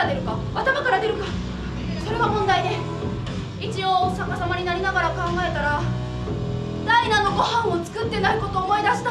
から出るか頭から出るかそれが問題で。一応逆さまになりながら考えたらダイナのご飯を作ってないことを思い出した。